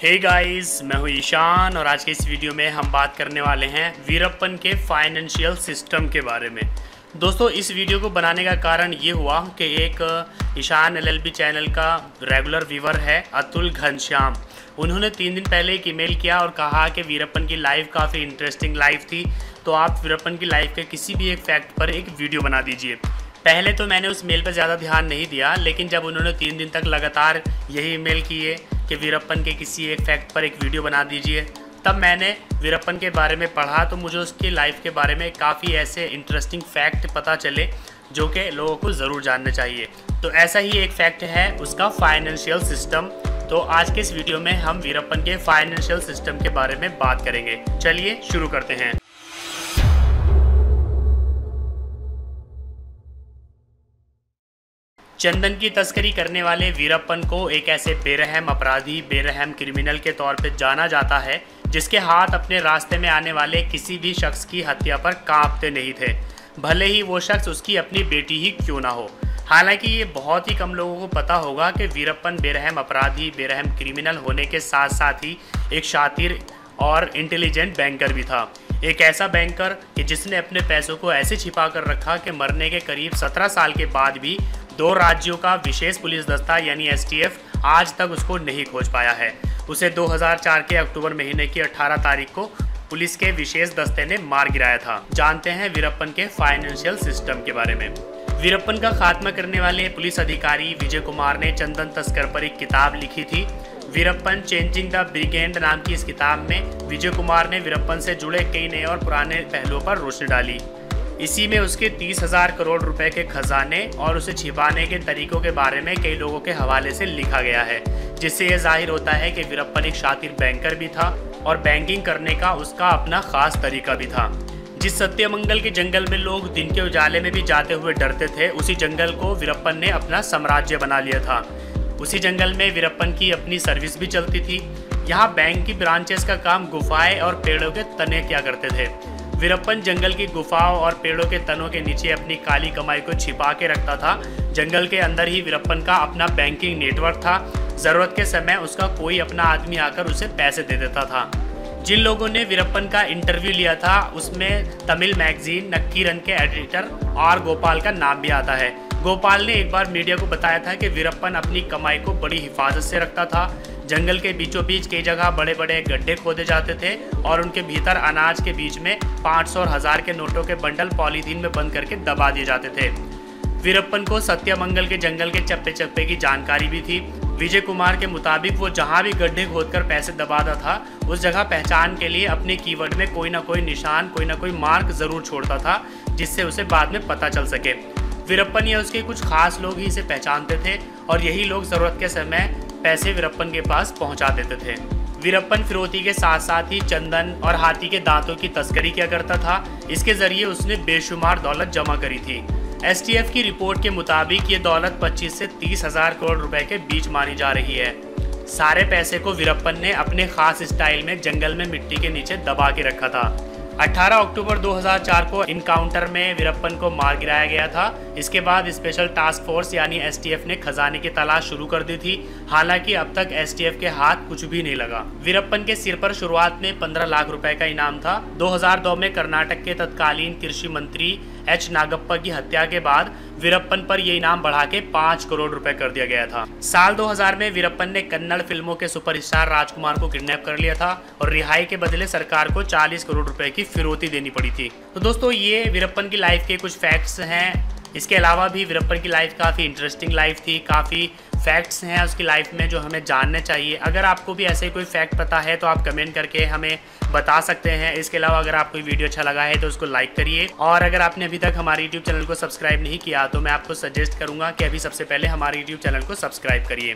हे hey guys मैं हूँ ईशान और आज के इस वीडियो में हम बात करने वाले हैं वीरप्पन के फाइनेंशियल सिस्टम के बारे में। दोस्तों, इस वीडियो को बनाने का कारण ये हुआ कि एक ईशान एलएलबी चैनल का रेगुलर व्यूवर है अतुल घनश्याम। उन्होंने तीन दिन पहले एक ईमेल किया और कहा कि वीरप्पन की लाइफ काफ़ी इंटरेस्टिंग लाइफ थी तो आप वीरप्पन की लाइफ के किसी भी एक फैक्ट पर एक वीडियो बना दीजिए। पहले तो मैंने उस मेल पर ज़्यादा ध्यान नहीं दिया, लेकिन जब उन्होंने तीन दिन तक लगातार यही मेल किए कि वीरप्पन के किसी एक फैक्ट पर एक वीडियो बना दीजिए, तब मैंने वीरप्पन के बारे में पढ़ा तो मुझे उसकी लाइफ के बारे में काफ़ी ऐसे इंटरेस्टिंग फैक्ट पता चले जो कि लोगों को ज़रूर जानना चाहिए। तो ऐसा ही एक फैक्ट है उसका फाइनेंशियल सिस्टम तो आज के इस वीडियो में हम वीरप्पन के फाइनेंशियल सिस्टम के बारे में बात करेंगे। चलिए शुरू करते हैं। चंदन की तस्करी करने वाले वीरप्पन को एक ऐसे बेरहम अपराधी, बेरहम क्रिमिनल के तौर पर जाना जाता है, जिसके हाथ अपने रास्ते में आने वाले किसी भी शख्स की हत्या पर कांपते नहीं थे। भले ही वो शख्स उसकी अपनी बेटी ही क्यों ना हो। हालाँकि ये बहुत ही कम लोगों को पता होगा कि वीरप्पन बेरहम अपराधी, बेरहम क्रिमिनल होने के साथ साथ ही एक शातिर और इंटेलिजेंट बैंकर भी था। एक ऐसा बैंकर कि जिसने अपने पैसों को ऐसे छिपा कर रखा कि मरने के करीब 17 साल के बाद भी दो राज्यों का विशेष पुलिस दस्ता यानी एसटीएफ आज तक उसको नहीं खोज पाया है। उसे 2004 के अक्टूबर महीने की 18 तारीख को पुलिस के विशेष दस्ते ने मार गिराया था। जानते हैं वीरप्पन के फाइनेंशियल सिस्टम के बारे में। वीरप्पन का खात्मा करने वाले पुलिस अधिकारी विजय कुमार ने चंदन तस्कर पर एक किताब लिखी थी। वीरप्पन चेंजिंग द ब्रिगेंड नाम की इस किताब में विजय कुमार ने वीरप्पन से जुड़े कई नए और पुराने पहलुओं पर रोशनी डाली। इसी में उसके तीस हज़ार करोड़ रुपए के खजाने और उसे छिपाने के तरीकों के बारे में कई लोगों के हवाले से लिखा गया है, जिससे यह ज़ाहिर होता है कि वीरप्पन एक शातिर बैंकर भी था और बैंकिंग करने का उसका अपना खास तरीका भी था। जिस सत्यमंगल के जंगल में लोग दिन के उजाले में भी जाते हुए डरते थे, उसी जंगल को वीरप्पन ने अपना साम्राज्य बना लिया था। उसी जंगल में वीरप्पन की अपनी सर्विस भी चलती थी। यहाँ बैंक की ब्रांचेस का काम गुफाएँ और पेड़ों के तने क्या करते थे। वीरप्पन जंगल की गुफाओं और पेड़ों के तनों के नीचे अपनी काली कमाई को छिपा के रखता था। जंगल के अंदर ही वीरप्पन का अपना बैंकिंग नेटवर्क था। ज़रूरत के समय उसका कोई अपना आदमी आकर उसे पैसे दे देता था। जिन लोगों ने वीरप्पन का इंटरव्यू लिया था, उसमें तमिल मैगजीन नक्कीरन के एडिटर आर गोपाल का नाम भी आता है। गोपाल ने एक बार मीडिया को बताया था कि वीरप्पन अपनी कमाई को बड़ी हिफाजत से रखता था। जंगल के बीचों बीच कई जगह बड़े बड़े गड्ढे खोदे जाते थे और उनके भीतर अनाज के बीच में पाँच सौ और हज़ार के नोटों के बंडल पॉलीथीन में बंद करके दबा दिए जाते थे। वीरप्पन को सत्यमंगल के जंगल के चप्पे चप्पे की जानकारी भी थी। विजय कुमार के मुताबिक वो जहाँ भी गड्ढे खोदकर पैसे दबाता था, उस जगह पहचान के लिए अपने कीवर्ड में कोई ना कोई निशान, कोई ना कोई मार्क ज़रूर छोड़ता था, जिससे उसे बाद में पता चल सके। वीरप्पन या उसके कुछ खास लोग ही इसे पहचानते थे और यही लोग ज़रूरत के समय पैसे वीरप्पन के पास पहुँचा देते थे। वीरप्पन फिरौती के साथ साथ ही चंदन और हाथी के दांतों की तस्करी किया करता था। इसके ज़रिए उसने बेशुमार दौलत जमा करी थी। एसटीएफ की रिपोर्ट के मुताबिक ये दौलत 25 से तीस हज़ार करोड़ रुपए के बीच मानी जा रही है। सारे पैसे को वीरप्पन ने अपने खास स्टाइल में जंगल में मिट्टी के नीचे दबा के रखा था। 18 अक्टूबर 2004 को इनकाउंटर में वीरप्पन को मार गिराया गया था। इसके बाद स्पेशल टास्क फोर्स यानी एसटीएफ ने खजाने की तलाश शुरू कर दी थी। हालाँकि अब तक एसटीएफ के हाथ कुछ भी नहीं लगा। वीरप्पन के सिर पर शुरुआत में 15 लाख रुपए का इनाम था। 2002 में कर्नाटक के तत्कालीन कृषि मंत्री एच नागप्पा की हत्या के बाद वीरप्पन पर यह इनाम बढ़ा के पाँच करोड़ रुपए कर दिया गया था। साल 2000 में वीरप्पन ने कन्नड़ फ़िल्मों के सुपरस्टार राजकुमार को किडनैप कर लिया था और रिहाई के बदले सरकार को 40 करोड़ रुपए की फिरौती देनी पड़ी थी। तो दोस्तों, ये वीरप्पन की लाइफ के कुछ फैक्ट्स हैं। इसके अलावा भी वीरप्पन की लाइफ काफ़ी इंटरेस्टिंग लाइफ थी, काफ़ी फैक्ट्स हैं उसकी लाइफ में जो हमें जानने चाहिए। अगर आपको भी ऐसे कोई फैक्ट पता है तो आप कमेंट करके हमें बता सकते हैं। इसके अलावा अगर आपको वीडियो अच्छा लगा है तो उसको लाइक करिए। और अगर आपने अभी तक हमारे यूट्यूब चैनल को सब्सक्राइब नहीं किया तो मैं आपको सजेस्ट करूँगा कि अभी सबसे पहले हमारे यूट्यूब चैनल को सब्सक्राइब करिए।